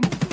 problem.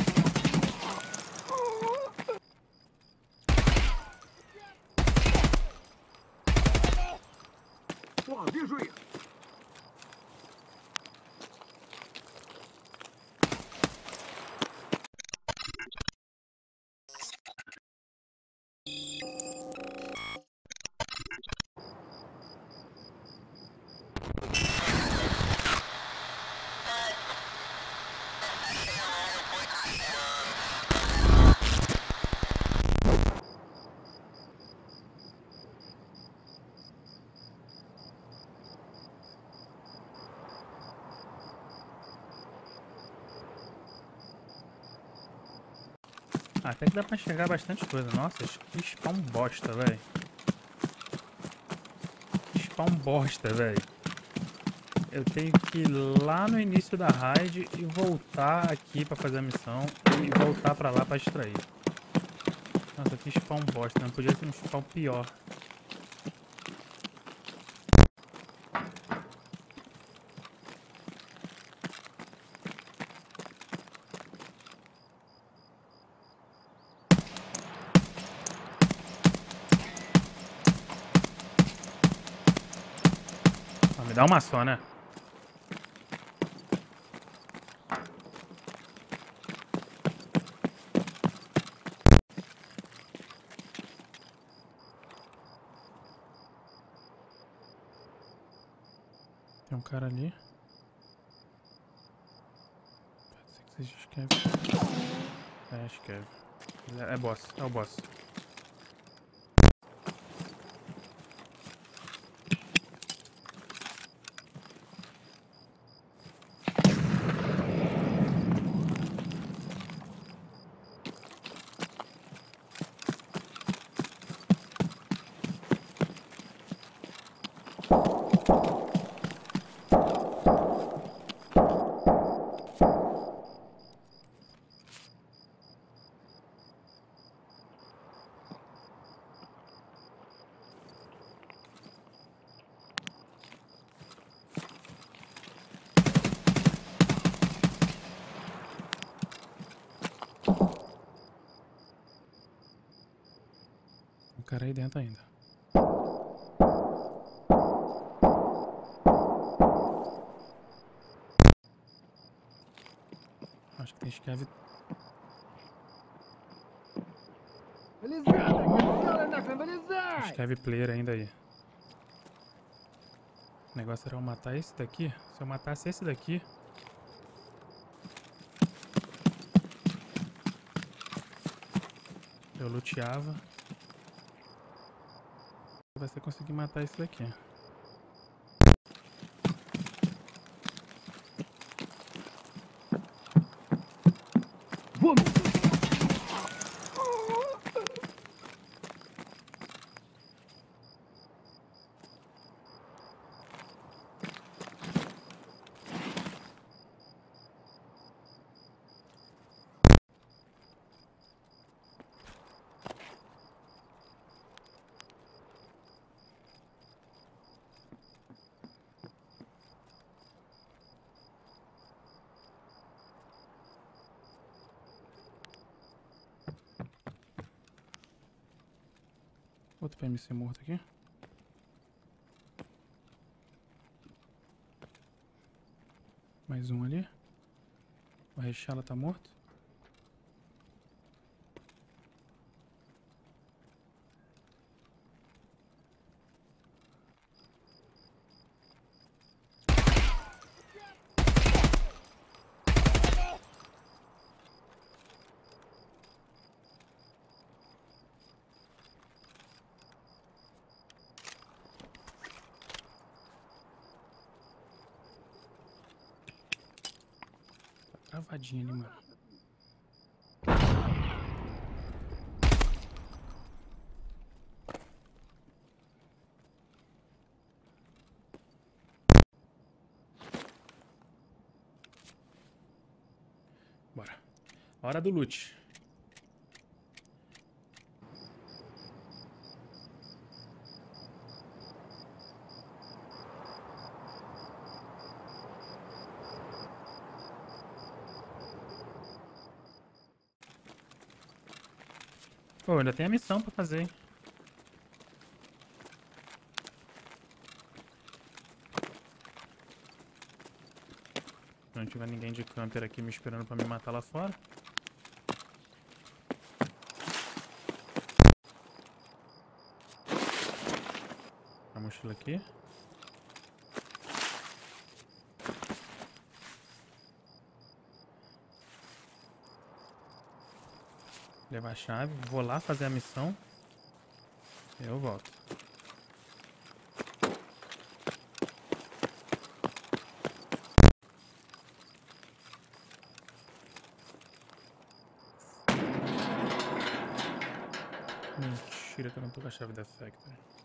Até que dá pra enxergar bastante coisa. Nossa, que spawn bosta, velho. Que spawn bosta, velho. Eu tenho que ir lá no início da raid e voltar aqui pra fazer a missão e voltar pra lá pra extrair. Nossa, que spawn bosta, não podia ter um spawn pior. Me dá uma só, né? Tem um cara ali. Pode ser que seja Skev. É, Skev. É, é boss, é o boss. cara aí dentro ainda. Acho que tem chave. Acho que heavy player ainda aí. O negócio era eu matar esse daqui. Se eu matasse esse daqui, eu luteava. Vai ser conseguir matar esse daqui. Outro PMC morto aqui. Mais um ali. O Rechala tá morto. Travadinho ali, mano. Bora. Hora do loot. Pô, ainda tem a missão pra fazer? Não tiver ninguém de camper aqui me esperando pra me matar lá fora. A mochila aqui. Levar a chave, vou lá fazer a missão. Eu volto. Mentira que eu não tô com a chave da Factory.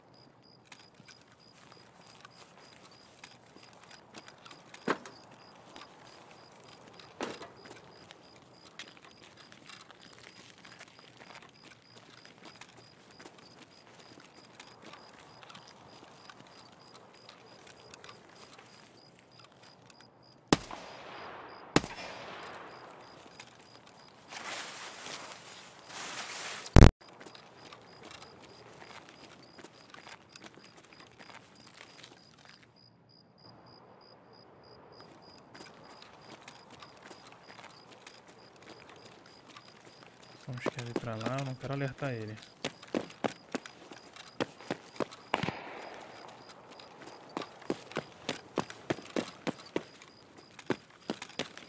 Vamos querer ir pra lá, eu não quero alertar ele.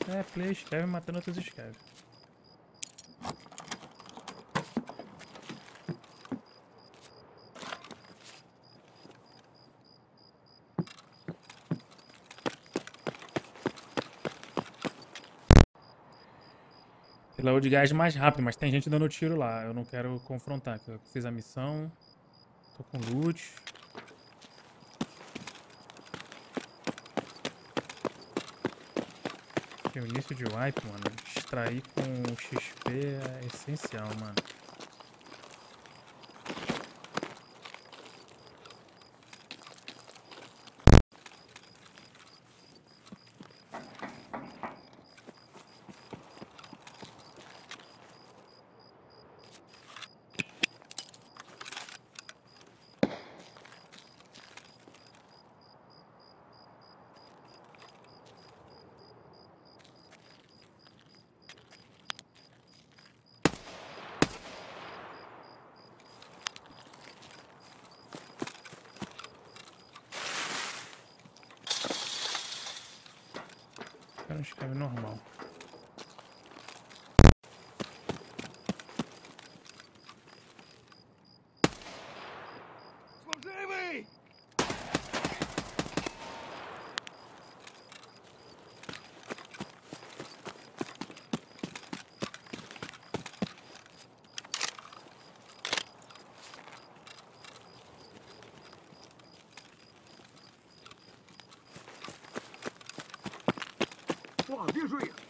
É, play escreve matando outros escreve. Pela de gás mais rápido, mas tem gente dando tiro lá. Eu não quero confrontar. Eu fiz a missão. Tô com loot. O início de wipe, mano, extrair com XP é essencial, mano. Quero um escreve normal. 哇别睡呀。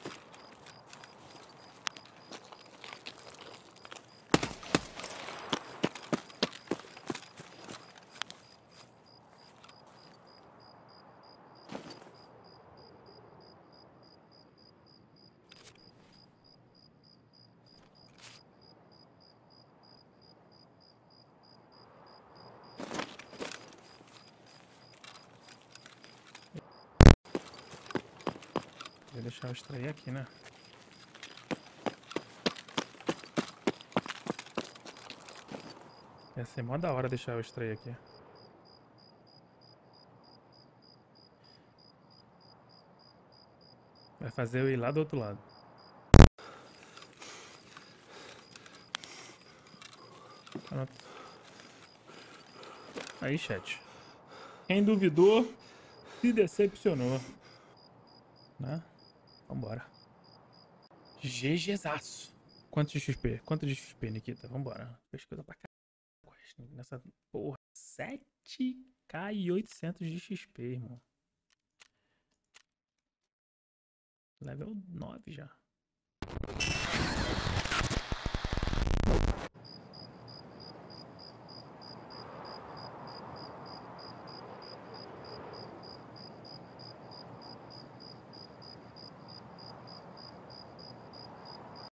Vou deixar eu extrair aqui, né? Ia ser mó da hora deixar eu extrair aqui. Vai fazer eu ir lá do outro lado. Pronto. Aí, chat. Quem duvidou, se decepcionou. Né? Vambora. GGzaço. Quanto de XP? Quanto de XP, Nikita? Vambora. Pesquisa pra caralho. Nessa porra. 7k e 800 de XP, irmão. Level 9 já.